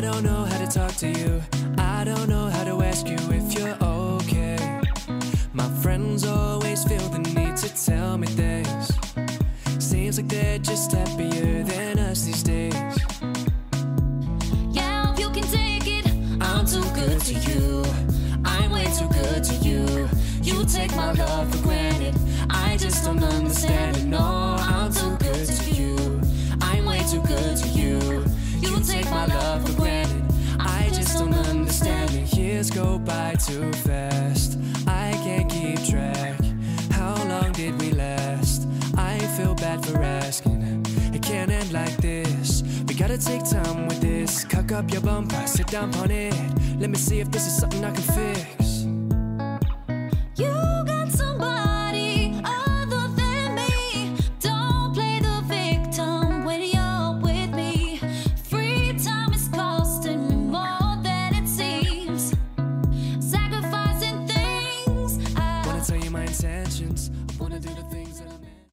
don't know how to talk to you. I don't know how to ask you if you're okay. My friends always feel the need to tell me things. Seems like they're just happier than us these days. Yeah, I hope you can take it. I'm too good to you. I'm way too good to you. You take my love for granted. I just don't understand it. Go by too fast. I can't keep track. How long did we last? I feel bad for asking. It can't end like this. We gotta take time with this. Cock up your bumper, sit down on it. Let me see if this is something I can fix. my intentions. I wanna do the things that I meant.